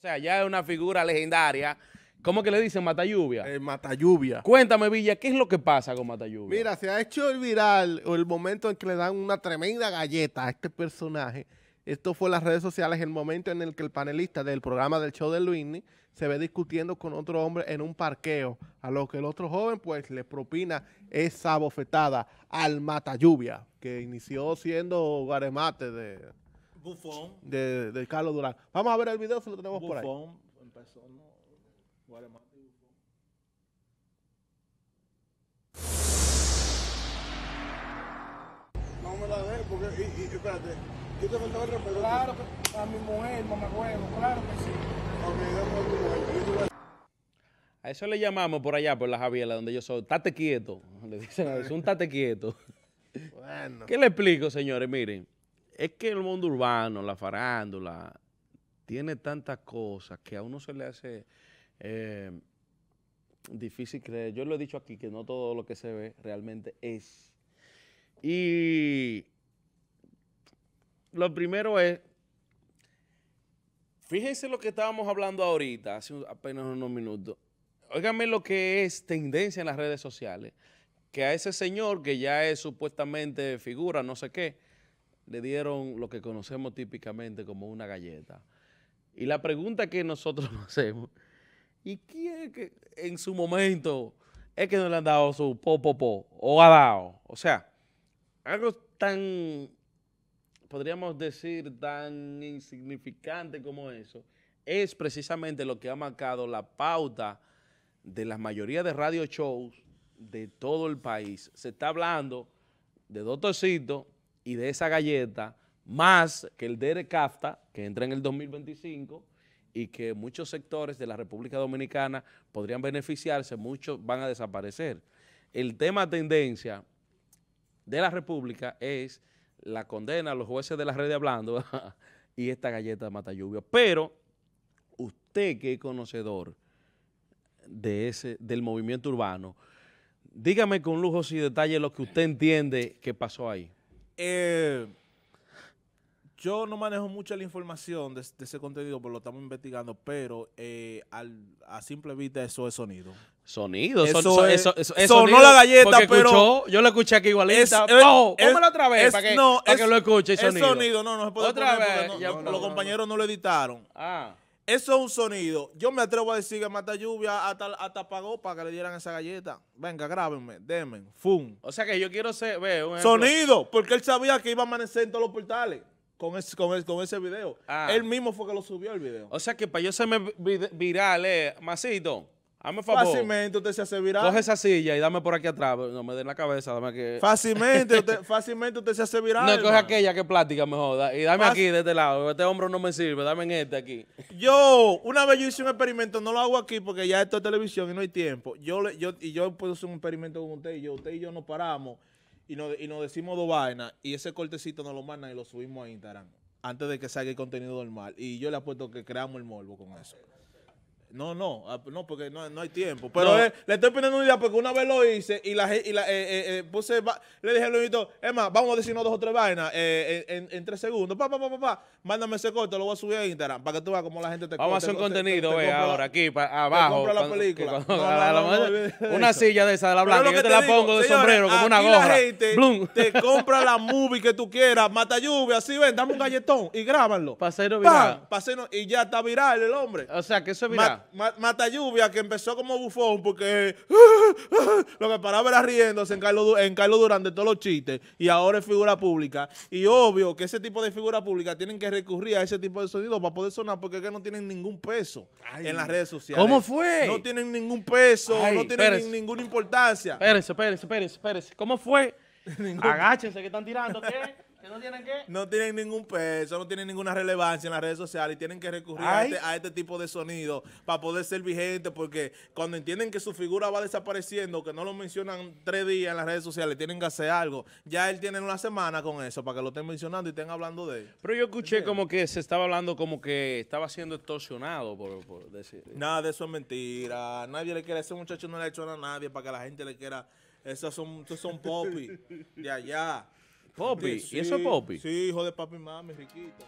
O sea, ya es una figura legendaria. ¿Cómo que le dicen Mata Lluvia? El Mata Lluvia. Cuéntame, Villa, ¿qué es lo que pasa con Mata Lluvia? Mira, se ha hecho el viral o el momento en que le dan una tremenda galleta a este personaje. Esto fue en las redes sociales, el momento en el que el panelista del programa del show de Luini se ve discutiendo con otro hombre en un parqueo, a lo que el otro joven pues le propina esa bofetada al Mata Lluvia, que inició siendo guaremate de, Bufón. de, de Carlos Durán. Vamos a ver el video si lo tenemos por ahí. Bufón empezó, ¿no? Bufón. No me la dé, porque, y, y, espérate, yo te faltaba el respeto. Claro que a mi mujer, mamá huevo, claro que sí. Ok, dame a tu mujer, A eso le llamamos por allá, por la Javiela, donde yo soy. Tate quieto. Le dicen a eso, un tate quieto. Bueno. ¿Qué le explico, señores? Miren, es que el mundo urbano, la farándula, tiene tantas cosas que a uno se le hace eh, difícil creer. Yo lo he dicho aquí, que no todo lo que se ve realmente es. Y lo primero es, fíjense lo que estábamos hablando ahorita, hace apenas unos minutos. Óigame lo que es tendencia en las redes sociales que a ese señor que ya es supuestamente figura, no sé qué, le dieron lo que conocemos típicamente como una galleta. Y la pregunta que nosotros nos hacemos, ¿y quién que en su momento es que no le han dado su po, po, po, o ha dado? O sea, algo tan, podríamos decir, tan insignificante como eso, es precisamente lo que ha marcado la pauta de la mayoría de radio shows de todo el país. Se está hablando de Doctorcito y de esa galleta, más que el Dere Kafta, que entra en el 2025 y que muchos sectores de la República Dominicana podrían beneficiarse, muchos van a desaparecer. El tema tendencia de la República es la condena a los jueces de la red de hablando y esta galleta de mata. Pero usted que es conocedor de ese, del movimiento urbano, dígame con lujos y detalles lo que usted entiende que pasó ahí. Eh, yo no manejo mucha la información de, de ese contenido, pero lo estamos investigando, pero eh, al, a simple vista eso es sonido. Sonido, Eso son- son- es- eso- eso- es sonó sonido, la galleta, porque pero- escuchó, yo lo escuché aquí igualita. Es- ¡Oh! otra vez es- para que, no, que lo escuche el Es sonido. no, no se puede Otra poner porque vez, no- ya, no, no, los compañeros no lo editaron. Ah, Eso es un sonido. Yo me atrevo a decir que Mata Lluvia hasta, hasta pagó para que le dieran esa galleta. Venga, grábenme, denme, fum. o sea que yo quiero ser, ve, un ejemplo. Sonido, porque él sabía que iba a amanecer en todos los portales con ese, con ese, con ese video. Ah. Él mismo fue que lo subió el video. O sea que para yo serme vi- viral, eh, Masito, hazme favor. Fácilmente usted se hace viral. Coge esa silla y dame por aquí atrás. No me den la cabeza, dame que... Fácilmente, usted, fácilmente usted se hace viral. No, coge hermano. aquella que plática mejor. Y dame Fácil- aquí de este lado. Este hombro no me sirve. Dame en este aquí. Yo, una vez yo hice un experimento, no lo hago aquí porque ya esto es televisión y no hay tiempo. Yo, le- yo Y yo puedo hacer un experimento con usted y yo. Usted y yo nos paramos y nos, y nos decimos dos vainas y ese cortecito nos lo mandan y lo subimos a Instagram antes de que salga el contenido normal. Y yo le apuesto que creamos el morbo con eso. No, no, ah, no, porque no, no hay tiempo. Pero No. eh, le estoy poniendo una idea porque una vez lo hice y la, y la eh, eh, eh, puse, va- le dije a Luisito, es más, vamos a decirnos dos o tres vainas eh, en, en- en tres segundos. Pa, pa, pa, pa, pa. Mándame ese corte, lo voy a subir a Instagram para que tú veas cómo la gente te Vamos a hacer un te- te- contenido, te ve, ahora, aquí, pa- abajo. compra la cuando- película. cuando- No, una silla de esa de la blanca. Yo te la digo, pongo de sombrero como una gorra. La gente Blum. te compra la movie que tú quieras, mata lluvia, así ven, dame un galletón y grábanlo. Pa' hacerlo viral. pa' hacerlo- y ya está viral el hombre. O sea, que eso es viral. Ma- Mata lluvia que empezó como bufón porque lo que paraba era riéndose en Carlos, en Carlos Durán de todos los chistes y ahora es figura pública. Y obvio que ese tipo de figura pública tienen que recurrir a ese tipo de sonido para poder sonar porque es que no tienen ningún peso en las redes sociales. ¿Cómo fue? No tienen ningún peso, Ay, no tienen espérese. ni- ninguna importancia. Espérense, espérense, espérense, espérense. ¿Cómo fue? Agáchense que están tirando, ¿qué? ¿Que no tienen qué? No tienen ningún peso, no tienen ninguna relevancia en las redes sociales y tienen que recurrir a este, a este tipo de sonido para poder ser vigente porque cuando entienden que su figura va desapareciendo, que no lo mencionan tres días en las redes sociales, tienen que hacer algo. Ya él tiene una semana con eso para que lo estén mencionando y estén hablando de él. Pero yo escuché como que se estaba hablando como que estaba siendo extorsionado por, por decir. Nada de eso es mentira. Nadie le quiere, ese muchacho no le ha hecho nada a nadie para que la gente le quiera. Esos son, esos son popi de allá. Popi, Sí, ¿y eso es popi? Sí, hijo de papi y mami, riquito.